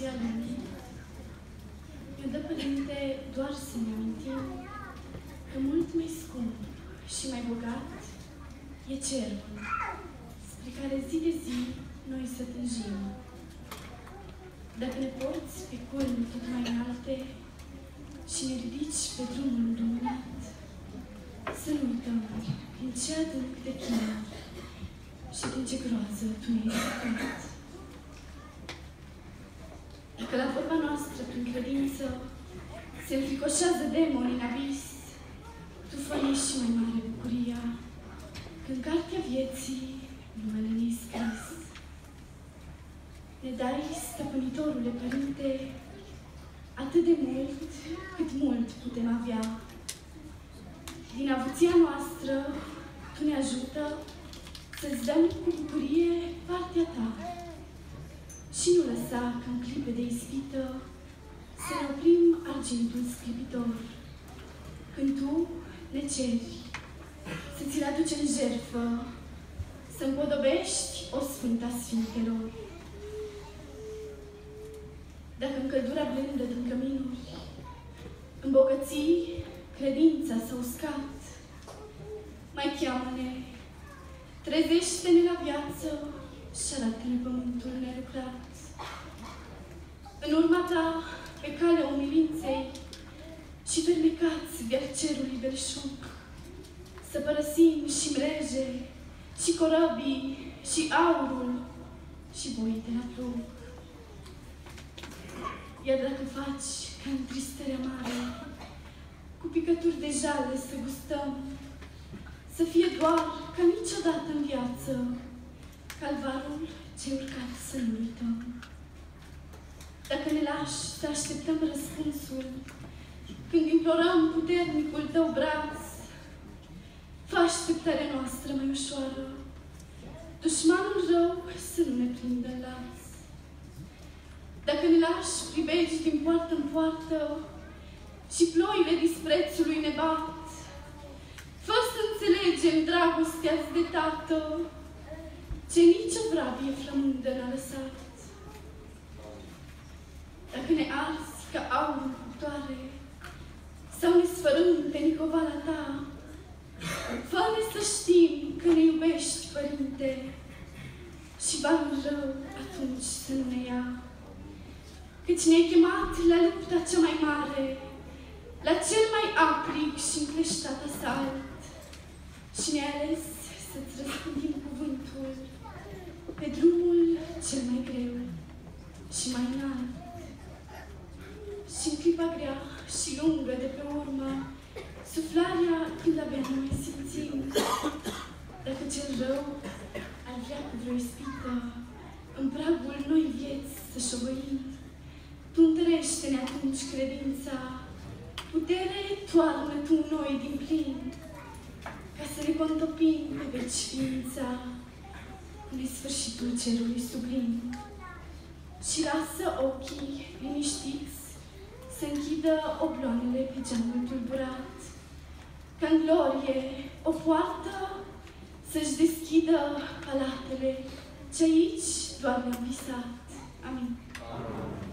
bogăția lumii, ne dă Părinte doar să ne amintim că mult mai scump și mai bogat e cerul, spre care zi de zi noi să tânjim. Dacă ne porți pe culmi tot mai înalte și ne ridici pe drumul luminat, să nu uităm din ce adânc de chină și din ce groază Tu ne-ai făcut. Dacă la vorba noastră, prin credință, se înfricoșează demoni în abis, Tu fă și mai mare bucuria, când cartea vieții numele ne scris. Ne dai, stăpânitorule Părinte, atât de mult cât mult putem avea. Din avuția noastră, Tu ne ajută să-ți dăm cu bucurie partea Ta. Și nu lăsa ca în clipe de ispită să ne oprim argintul scripitor. Când Tu ne ceri să ți-l aduce în jertfă, să împodobești o Sfânta Sfintelor. Dacă în căldura blândă din căminuri, îmbogății credința s-a uscat, mai cheamă-ne, trezește-ne la viață și arată-ne pământul nelucrat. În urma ta, pe calea umilinței și fermecați de cerului belșug, să părăsim și mreje, și corăbii, și aurul, și boi de la plug. Iar dacă faci ca în tristerea mare, cu picături de jale să gustăm, să fie doar ca niciodată în viață, calvarul ce urcat să nu uităm. Dacă ne lași să așteptăm răspunsul, când implorăm puternicul tău braț, fă așteptarea noastră mai ușoară, dușmanul rău să nu ne prindă în lanț. Dacă ne lași pribești din poartă în poartă și ploile disprețului ne bat, fă să înțelegem dragostea de tată, ce nici o vrabie flămândă n-a lăsat. Dacă ne arzi ca aur cuptoare sau ne sfărâm pe nicovala ta, fă să știm că ne iubești, Părinte, și banul rău atunci să nu ne ia. Căci ne-ai chemat la lupta cea mai mare, la cel mai aprig și încleștat asalt și ne-ai ales să-ți răspândim cuvântul pe drumul cel mai greu și mai înalt. Și în clipa grea și lungă de pe urmă, suflarea când abia nu mai simțim, dacă cel rău ar vrea cu vreo ispită, în pragul noi vieți să șovăim, tu întărește-ne atunci credința, putere toarnă tu noi din plin, ca să ne contopim pe veci ființa, în sfârșitul cerului sublim. Și lasă ochii liniștiți să închidă obloanele pe geamul tulburat, ca în glorie o poartă să-și deschidă palatele ce aici doar ne-am visat. Amin. Amin.